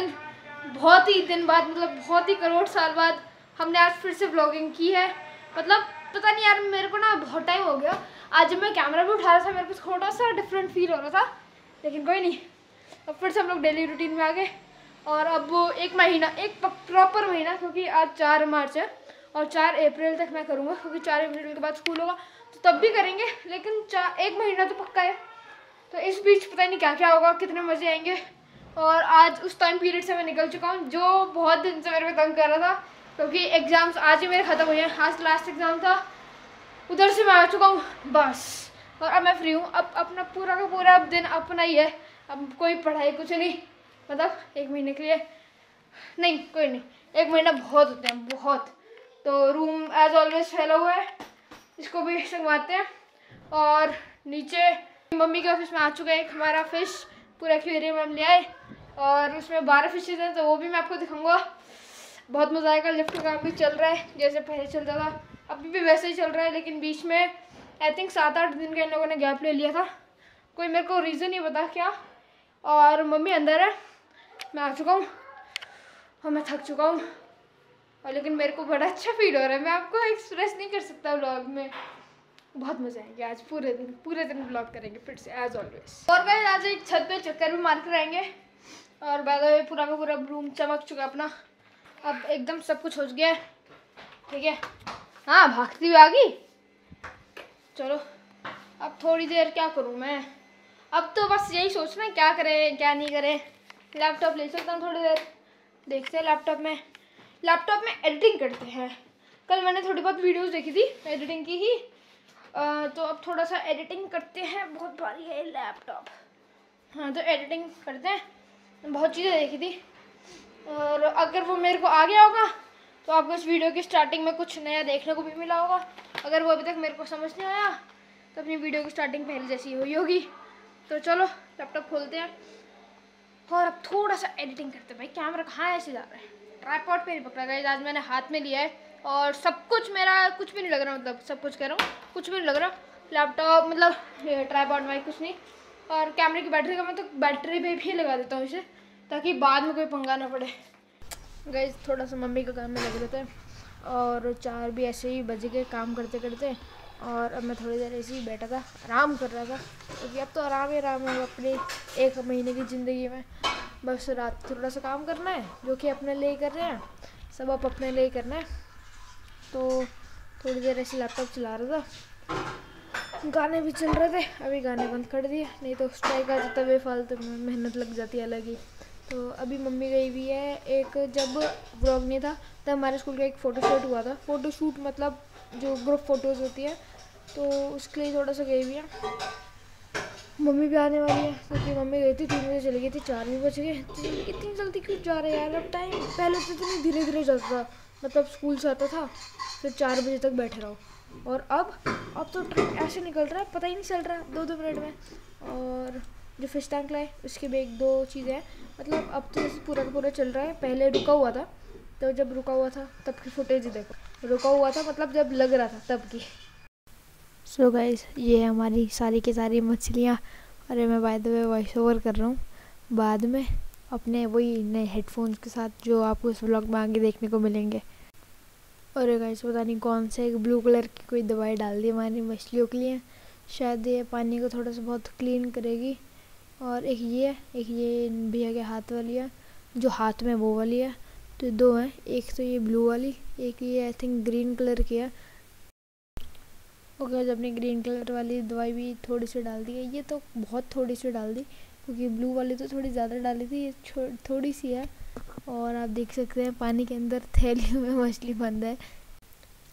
दिन, बहुत ही दिन बाद मतलब बहुत ही करोड़ साल बाद हमने आज फिर से ब्लॉगिंग की है। मतलब पता नहीं यार, मेरे को ना बहुत टाइम हो गया। आज जब मैं कैमरा भी उठा रहा था, मेरे को थोड़ा सा डिफरेंट फील हो रहा था। लेकिन कोई नहीं, अब फिर से हम लोग डेली रूटीन में आ गए। और अब एक महीना, एक प्रॉपर महीना, क्योंकि आज चार मार्च है और चार अप्रैल तक मैं करूँगा, क्योंकि चार अप्रैल के बाद स्कूल होगा। तो तब भी करेंगे, लेकिन चार एक महीना तो पक्का है। तो इस बीच पता नहीं क्या क्या होगा, कितने मज़े आएँगे। और आज उस टाइम पीरियड से मैं निकल चुका हूँ, जो बहुत दिन से मेरे को तंग कर रहा था, क्योंकि एग्ज़ाम्स आज ही मेरे ख़त्म हुए हैं। आज लास्ट एग्ज़ाम था। उधर से मैं आ चुका हूँ, बस। और अब मैं फ्री हूँ। अब अपना पूरा का पूरा अब दिन अपना ही है। अब कोई पढ़ाई कुछ नहीं। मतलब एक महीने के लिए। नहीं, कोई नहीं। एक महीना बहुत होते हैं, बहुत। तो रूम एज ऑलवेज फैला हुआ है। इसको भी संगवाते हैं। और नीचे मम्मी के ऑफ़िस में आ चुका है। हमारा फ़िश पूरा एक्वेरियम हम ले आए और उसमें बारह फिशेज हैं तो वो भी मैं आपको दिखाऊँगा। बहुत मज़ा आएगा लिफ्ट का काम भी चल रहा है, जैसे पहले चलता था, अभी भी वैसे ही चल रहा है, लेकिन बीच में आई थिंक सात आठ दिन का इन लोगों ने गैप ले लिया था। कोई मेरे को रीज़न नहीं पता क्या, और मम्मी अंदर है, मैं आ चुका हूँ। और मैं थक चुका हूँ। और लेकिन मेरे को बड़ा अच्छा फील हो रहा है, मैं आपको एक्सप्रेस नहीं कर सकता ब्लॉग में। बहुत मज़ा आएँगे आज, पूरे दिन पूरे दिन ब्लॉग करेंगे फिर से एज ऑलवेज और गए आज एक छत पे चक्कर भी मार कर आएँगे। और बाद पूरा का पूरा रूम चमक चुका अपना। अब एकदम सब कुछ हो गया ठीक है? हाँ भागती हुई आ गई। चलो, अब थोड़ी देर क्या करूँ मैं? अब तो बस यही सोचना है, क्या करें, क्या नहीं करें। लैपटॉप ले सकता हूँ थोड़ी देर। देखते हैं लैपटॉप में। लैपटॉप में एडिटिंग करते हैं। कल मैंने थोड़ी बहुत वीडियोस देखी थी एडिटिंग की ही। तो अब थोड़ा सा एडिटिंग करते हैं। बहुत भारी है लैपटॉप हाँ तो एडिटिंग करते हैं। बहुत चीज़ें देखी थी। और अगर वो मेरे को आ गया होगा तो आपको इस वीडियो की स्टार्टिंग में कुछ नया देखने को भी मिला होगा। अगर वो अभी तक मेरे को समझ नहीं आया तो अपनी वीडियो की स्टार्टिंग पहले जैसी हुई होगी। तो चलो लैपटॉप खोलते हैं। और अब थोड़ा सा एडिटिंग करते हैं। भाई कैमरा कहाँ ऐसे जा रहा है? ट्राईपॉड पे नहीं पकड़ा गया। आज मैंने हाथ में लिया है। और सब कुछ मेरा, कुछ भी नहीं लग रहा मतलब सब कुछ कह रहा हूँ। कुछ भी नहीं लग रहा। लैपटॉप मतलब ट्राई ट्राईपॉड में कुछ नहीं। और कैमरे की बैटरी का मैं तो बैटरी पे भी लगा देता हूँ इसे, ताकि बाद में कोई पंगा ना पड़े। गए थोड़ा सा मम्मी का काम में लग रहे थे और चार भी ऐसे ही बजे के काम करते करते। और अब मैं थोड़ी देर ऐसे ही बैठा था, आराम कर रहा था। क्योंकि अब तो आराम ही आराम है अपनी एक महीने की ज़िंदगी में। बस रात थोड़ा सा काम करना है, जो कि अपने लिए कर रहे हैं। सब आप अपने लिए करना है। तो थोड़ी देर ऐसे लैपटॉप चला रहा था। गाने भी चल रहे थे, अभी गाने बंद कर दिए, नहीं तो स्ट्राइक आ जाता बेफालतू मेहनत लग जाती है अलग ही। तो अभी मम्मी गई हुई है, एक जब ब्लॉग नहीं था, तब हमारे स्कूल का एक फ़ोटो शूट हुआ था। फ़ोटो शूट मतलब जो ग्रुप फ़ोटोज़ होती है तो उसके लिए थोड़ा सा गई हुई है। मम्मी भी आने वाली है क्योंकि मम्मी गई थी, तीन बजे चली गई थी, चार भी बज गए। इतनी जल्दी क्यों जा रहे यार, अब टाइम पहले तो इतनी धीरे धीरे चलता था। मतलब स्कूल से आता था, फिर चार बजे तक बैठे रहो। और अब अब तो ऐसे निकल रहा है पता ही नहीं चल रहा दो दो मिनट में। और जो फ़िश टैंक लाए, उसके भी एक दो चीज़ें हैं। मतलब अब तो जैसे पूरा का पूरा चल रहा है, पहले रुका हुआ था तो जब रुका हुआ था, तब की फुटेज देखो। रुका हुआ था मतलब जब लग रहा था, तब की। सो so गाइस ये हमारी सारी की सारी मछलियाँ अरे मैं by the way voice over कर रहा हूँ, बाद में। अपने वही नए हेडफोन्स के साथ जो आपको इस ब्लॉग में आगे देखने को मिलेंगे। और गाइस पता नहीं कौन से एक ब्लू कलर की कोई दवाई डाल दी हमारी मछलियों के लिए। शायद ये पानी को थोड़ा सा बहुत क्लीन करेगी। और एक ये एक ये भैया के हाथ वाली है, जो हाथ में वो वाली है। तो दो हैं, एक तो ये ब्लू वाली, एक ये आई थिंक ग्रीन कलर की है। ओके जब अपनी ग्रीन कलर वाली दवाई भी थोड़ी सी डाल दी है। ये तो बहुत थोड़ी सी डाल दी। क्योंकि ब्लू वाली तो थोड़ी ज़्यादा डाली थी, ये थोड़ी सी है। और आप देख सकते हैं, पानी के अंदर थैली में मछली बंद है।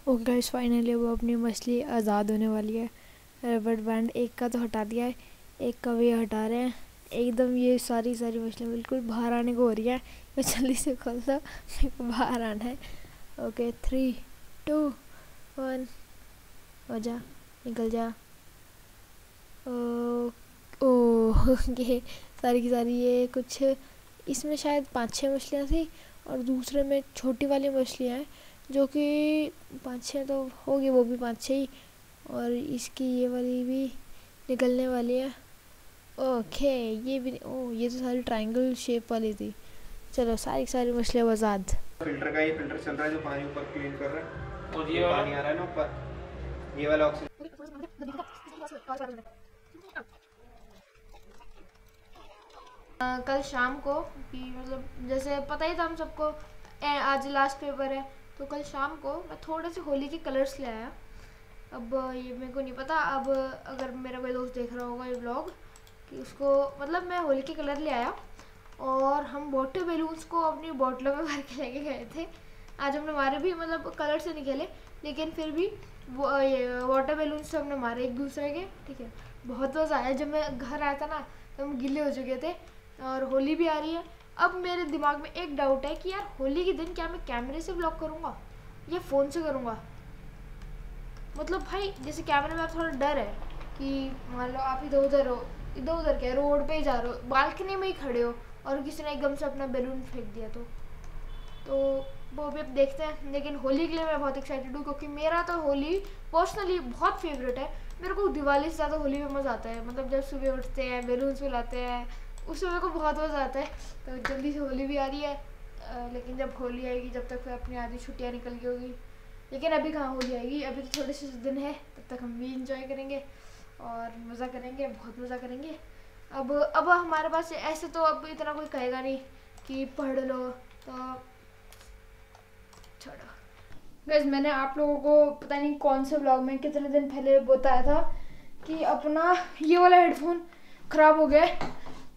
ओके गाइस फाइनली वो अपनी मछली आज़ाद होने वाली है। रबड़ बैंड एक का तो हटा दिया है, एक का भी हटा रहे हैं। एकदम ये सारी सारी मछलियाँ बिल्कुल बाहर आने को हो रही है। मैं जल्दी से मेरे को बाहर आना है। ओके थ्री टू वन हो जा निकल जा। ओ ओ ये सारी की सारी ये कुछ इसमें शायद पाँच छः मछलियाँ थी और दूसरे में छोटी वाली मछलियाँ हैं जो कि पाँच छः तो होगी वो भी पाँच छः ही और इसकी ये वाली भी निकलने वाली है ओके ये भी ओ ये तो सारी ट्रायंगल शेप वाली थी चलो सारी सारी मछलियाँ आज़ाद फ़िल्टर का ये फ़िल्टर चल रहा है जो पानी ऊपर क्लीन कर रहा है और ये पानी आ रहा है ना ऊपर ये वाला ऑक्सीजन कल शाम को कि मतलब जैसे पता ही था हम सबको आज लास्ट पेपर है तो कल शाम को मैं थोड़े से होली के कलर्स ले आया। अब ये मेरे को नहीं पता, अब अगर मेरा कोई दोस्त देख रहा होगा ये ब्लॉग कि उसको मतलब मैं होली के कलर ले आया और हम वाटर बैलून्स को अपनी बॉटलों में भर के लेके गए थे। आज हमने मारे भी मतलब कलर से नहीं खेले, लेकिन फिर भी वो ये वाटर बैलून्स से हमने मारे एक दूसरे के, ठीक है। बहुत मज़ा आया, जब मैं घर आया था ना तो हम गिले हो चुके थे और होली भी आ रही है। अब मेरे दिमाग में एक डाउट है कि यार होली के दिन क्या मैं कैमरे से ब्लॉग करूँगा? या फ़ोन से करूँगा? मतलब भाई, जैसे कैमरे में आप थोड़ा डर है कि मान लो आप इधर उधर हो, इधर उधर क्या, रोड पे ही जा रहे हो, बालकनी में ही खड़े हो और किसी ने एकदम से अपना बैलून फेंक दिया तो। तो वो भी अब देखते हैं, लेकिन होली के लिए मैं बहुत एक्साइटेड हूँ क्योंकि मेरा तो होली पर्सनली बहुत फेवरेट है। मेरे को दिवाली से ज़्यादा होली में मज़ा आता है। मतलब जब सुबह उठते हैं बैलून्स फुलाते हैं उसमें मेरे को बहुत मज़ा आता है। तो जल्दी से होली भी आ रही है आ, लेकिन जब होली आएगी जब तक फिर अपनी आधी छुट्टियाँ निकल गई होगी। लेकिन अभी कहाँ होली आएगी? अभी तो थोड़े से दिन है तब तक हम भी इंजॉय करेंगे और मज़ा करेंगे बहुत मज़ा करेंगे। अब अब हमारे पास ऐसे तो अब इतना कोई कहेगा नहीं कि पढ़ लो तो छोड़ो। गैस मैंने आप लोगों को पता नहीं कौन से ब्लॉग में कितने दिन पहले बताया था कि अपना ये वाला हेडफोन ख़राब हो गया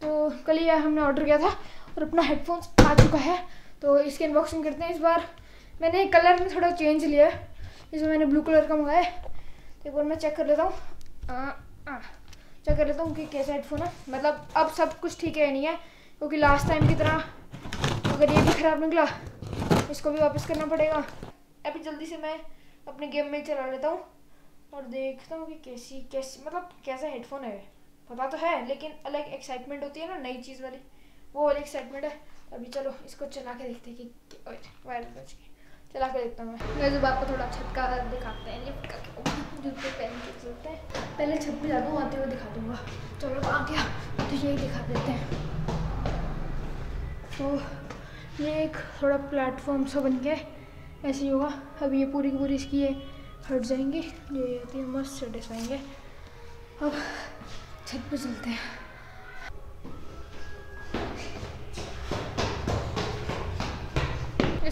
तो कल ही हमने ऑर्डर किया था और अपना हेडफोन्स आ चुका है। तो इसकी अनबॉक्सिंग करते हैं इस बार। मैंने कलर में थोड़ा चेंज लिया है। इसमें मैंने ब्लू कलर का मंगाया है। तो एक बार मैं चेक कर लेता हूँ। चेक कर लेता हूँ कि कैसा हेडफोन है। मतलब अब सब कुछ ठीक है नहीं है, क्योंकि लास्ट टाइम की तरह अगर ये भी ख़राब निकला, इसको भी वापस करना पड़ेगा। अभी जल्दी से मैं अपने गेम में चला लेता हूँ और देखता हूँ कि कैसी कैसी मतलब कैसा हेडफोन है। पता तो है, लेकिन अलग एक्साइटमेंट होती है ना, नई चीज़ वाली। वो वाली एक्साइटमेंट है। अभी चलो, इसको चला के देखते हैं कि वायरल बच गई चला के देखता हूँ मैं। जब आपको थोड़ा छत का दिखाते हैं लिफ्ट का जूते पहन के चलते हैं। पहले छत पे जाता हूँ आते हुए दिखा दूँगा। चलो, आ गया। तो यही दिखा देते हैं। तो ये एक थोड़ा प्लेटफॉर्म सा बन गया ऐसे ही होगा। अब ये पूरी की पूरी इसकी ये हट जाएँगी। ये होती है मस्त सेटिस्फाइंग है। अब छत पे चलते हैं।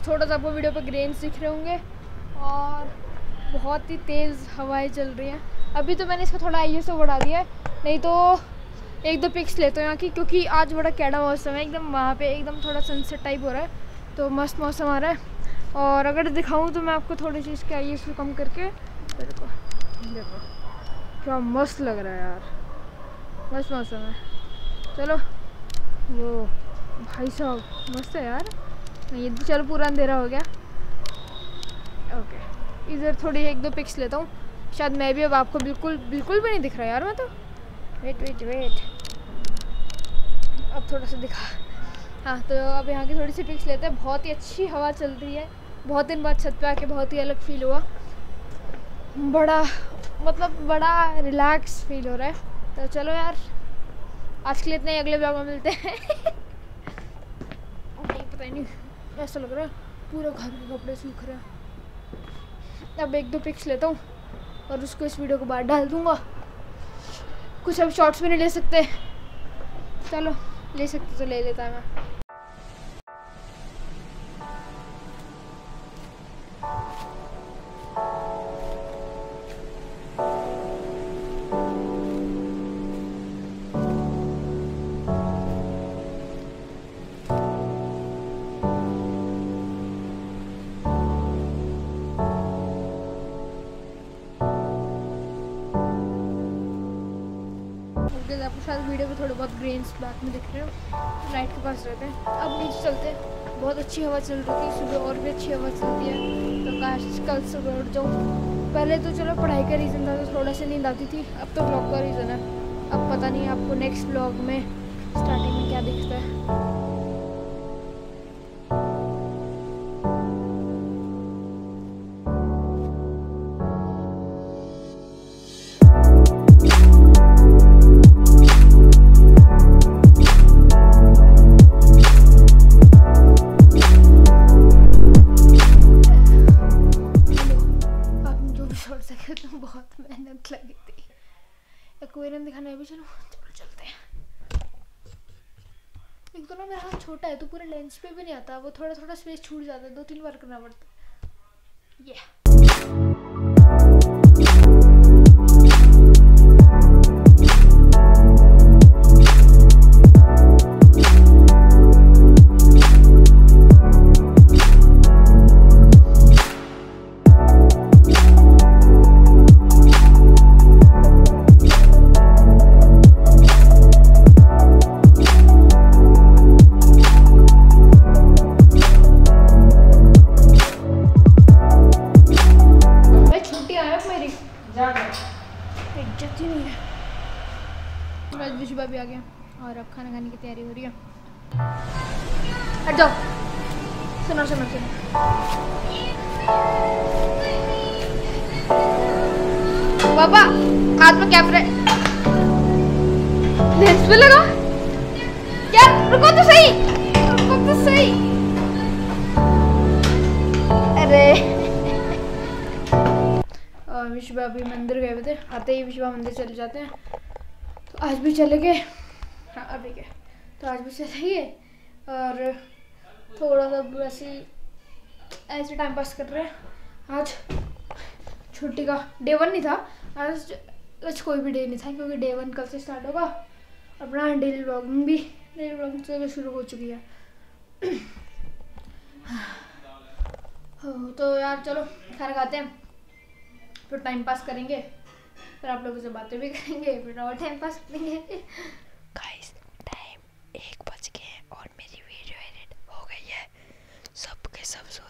थोड़ा सा आपको वीडियो पर ग्रेन्स दिख रहे होंगे और बहुत ही तेज़ हवाएँ चल रही हैं। अभी तो मैंने इसका थोड़ा आई से बढ़ा दिया है, नहीं तो एक दो पिक्स लेते हैं यहाँ की, क्योंकि आज बड़ा कैडा मौसम है, एकदम वहाँ पे एकदम थोड़ा सनसेट टाइप हो रहा है तो मस्त मौसम आ रहा है। और अगर दिखाऊँ तो मैं आपको थोड़ी सी इसके आई कम करके देखो क्या मस्त लग रहा है यार। मस्त मौसम है चलो। वो भाई साहब, मस्त है यार। ये चलो पूरा अंधेरा हो गया। ओके इधर थोड़ी एक दो पिक्स लेता हूँ। शायद मैं भी अब आपको बिल्कुल बिल्कुल भी नहीं दिख रहा यार मैं तो। वेट वेट वेट अब थोड़ा सा दिखा। हाँ तो अब यहाँ की थोड़ी सी पिक्स लेते हैं। बहुत ही अच्छी हवा चल रही है। बहुत दिन बाद छत पे आके बहुत ही अलग फील हुआ। बड़ा मतलब बड़ा रिलैक्स फील हो रहा है। तो चलो यार, आज के लिए इतने अगले ब्लॉग में मिलते हैं। नहीं पता नहीं ऐसा लग रहा है पूरा घर के कपड़े सूख रहे हैं। अब एक दो पिक्स लेता हूँ और उसको इस वीडियो को बाहर डाल दूँगा। कुछ अब शॉर्ट्स भी नहीं ले सकते। चलो, ले सकते तो ले लेता मैं। शायद वीडियो में थोड़े बहुत ग्रेन्स बैक में दिख रहे हो। लाइट के पास रहते हैं। अब नीचे चलते हैं। बहुत अच्छी हवा चल रही थी सुबह, और भी अच्छी हवा चलती है। तो काश कल सुबह उठ जाऊँ। पहले तो चलो पढ़ाई का रीज़न था तो थोड़ा सा नींद आती थी। अब तो ब्लॉग का रीज़न है। अब पता नहीं आपको नेक्स्ट ब्लॉग में स्टार्टिंग में क्या दिखता है। लेंस पे भी नहीं आता, वो थोड़ा थोड़ा स्पेस छूट जाता है दो तीन बार करना पड़ता है। ये तैयारी हो रही है। हट जाओ। सुनो सुनो सुनो। पापा हाथ में कैमरे। लेंस पे लगा? यार रुको तो सही। रुको तो सही। अरे। और विश्वा अभी मंदिर गए हुए थे। आते ही विश्वा मंदिर चले जाते हैं। तो आज भी चले गए। हाँ अभी गए। तो आज भी चले गए और थोड़ा सा वैसे ऐसे टाइम पास कर रहे हैं। आज छुट्टी का डे वन नहीं था। आज आज कोई भी डे नहीं था क्योंकि डे वन कल से स्टार्ट होगा। अपना डेली ब्लॉगिंग भी डेली ब्लॉगिंग से शुरू हो चुकी है। तो यार चलो खाना खाते हैं। फिर टाइम पास करेंगे। फिर आप लोगों से बातें भी करेंगे, फिर और टाइम पास करेंगे। myself so